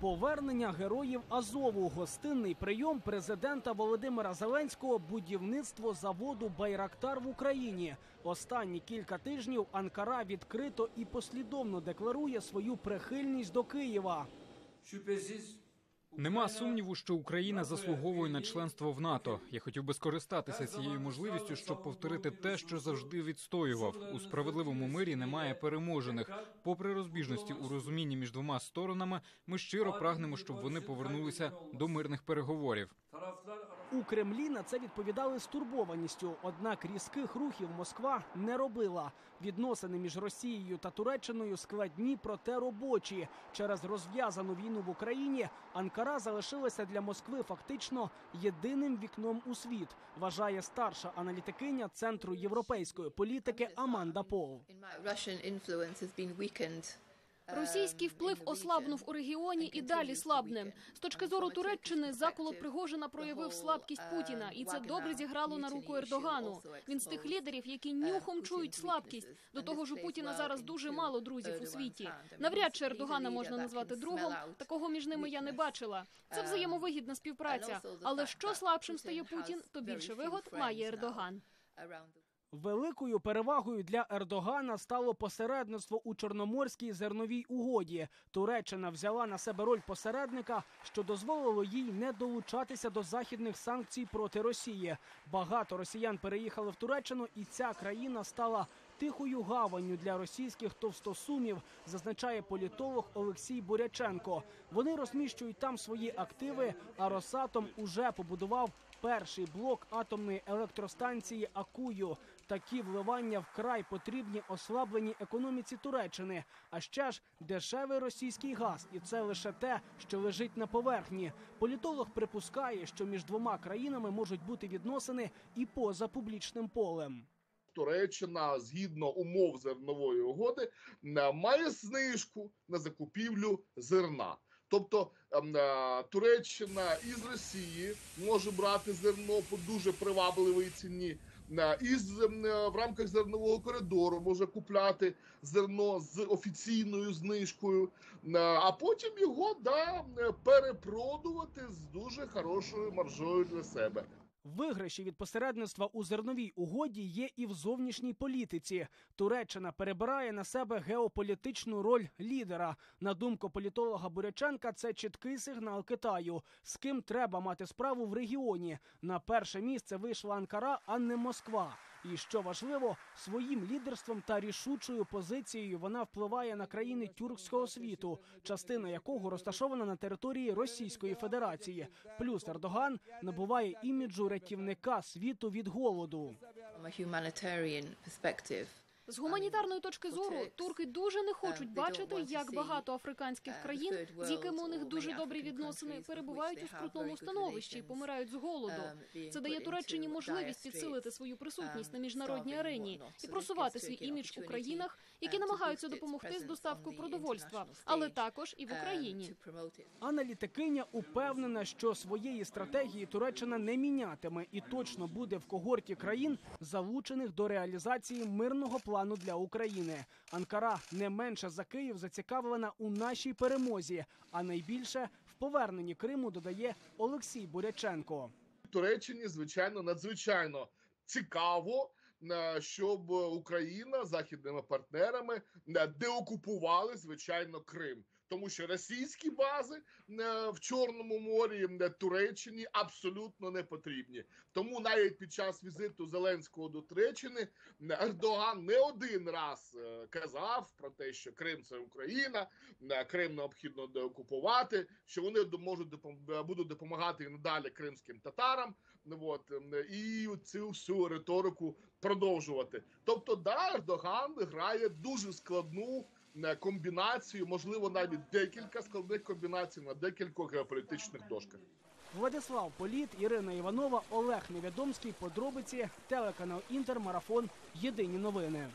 Повернення героїв Азову, гостинний прийом президента Володимира Зеленського, будівництво заводу Байрактар в Україні. Останні кілька тижнів Анкара відкрито і послідовно декларує свою прихильність до Києва. Нема сумніву, що Україна заслуговує на членство в НАТО. Я хотів би скористатися цією можливістю, щоб повторити те, що завжди відстоював. У справедливому мирі немає переможених. Попри розбіжності у розумінні між двома сторонами, ми щиро прагнемо, щоб вони повернулися до мирних переговорів. У Кремлі на це відповідали стурбованістю. Однак різких рухів Москва не робила. Відносини між Росією та Туреччиною складні, проте робочі. Через розв'язану війну в Україні Анкара залишилася для Москви фактично єдиним вікном у світ. Вважає старша аналітикиня центру європейської політики Аманда Пол. Російський вплив ослабнув у регіоні і далі слабне. З точки зору Туреччини заколот Пригожина проявив слабкість Путіна, і це добре зіграло на руку Ердогану. Він з тих лідерів, які нюхом чують слабкість. До того ж, у Путіна зараз дуже мало друзів у світі. Навряд чи Ердогана можна назвати другом. Такого між ними я не бачила. Це взаємовигідна співпраця. Але що слабшим стає Путін, то більше вигод має Ердоган. Великою перевагою для Ердогана стало посередництво у Чорноморській зерновій угоді. Туреччина взяла на себе роль посередника, що дозволило їй не долучатися до західних санкцій проти Росії. Багато росіян переїхали в Туреччину, і ця країна стала тихою гаванню для російських товстосумів, зазначає політолог Олексій Буряченко. Вони розміщують там свої активи, а Росатом уже побудував перший блок атомної електростанції Акую. Такі вливання вкрай потрібні ослабленій економіці Туреччини. А ще ж дешевий російський газ, і це лише те, що лежить на поверхні. Політолог припускає, що між двома країнами можуть бути відносини і поза публічним полем. Туреччина згідно умов зернової угоди е, має знижку на закупівлю зерна. Тобто ем, е, Туреччина із Росії може брати зерно по дуже привабливій ціні. Е, Із ем, е, в рамках зернового коридору може купляти зерно з офіційною знижкою, е, а потім його да перепродувати з дуже хорошою маржою для себе. Виграші від посередництва у зерновій угоді є і в зовнішній політиці. Туреччина перебирає на себе геополітичну роль лідера. На думку політолога Буряченка, це чіткий сигнал Китаю. З ким треба мати справу в регіоні. На перше місце вийшла Анкара, а не Москва. І що важливо, своїм лідерством та рішучою позицією вона впливає на країни тюркського світу, частина якого розташована на території Російської Федерації. Плюс Ердоган набуває іміджу рятівника світу від голоду. З гуманітарної точки зору турки дуже не хочуть бачити, як багато африканських країн, з якими у них дуже добрі відносини, перебувають у скрутному становищі і помирають з голоду. Це дає Туреччині можливість підсилити свою присутність на міжнародній арені і просувати свій імідж у країнах, які намагаються допомогти з доставкою продовольства, але також і в Україні. It. Аналітикиня упевнена, що своєї стратегії Туреччина не мінятиме і точно буде в когорті країн, залучених до реалізації мирного плану для України. Анкара не менше за Київ зацікавлена у нашій перемозі, а найбільше в поверненні Криму додає Олексій Буряченко. Туреччині, звичайно, надзвичайно цікаво, е, щоб Україна західними партнерами е, деокупували звичайно Крим. Тому що російські бази е, в Чорному морі Туреччині абсолютно не потрібні. Тому навіть під час візиту Зеленського до Туреччини Ердоган не один раз е, казав про те, що Крим це Україна, е, Крим необхідно деокупувати, що вони можуть будуть допомагати надалі кримським татарам. От і цю всю риторику продовжувати. Тобто, да, Ердоган грає дуже складну комбінацію, можливо, навіть декілька складних комбінацій на декількох геополітичних дошках. Владислав Політ, Ірина Іванова, Олег Невідомський. Подробиці телеканал Інтер, марафон. Єдині новини.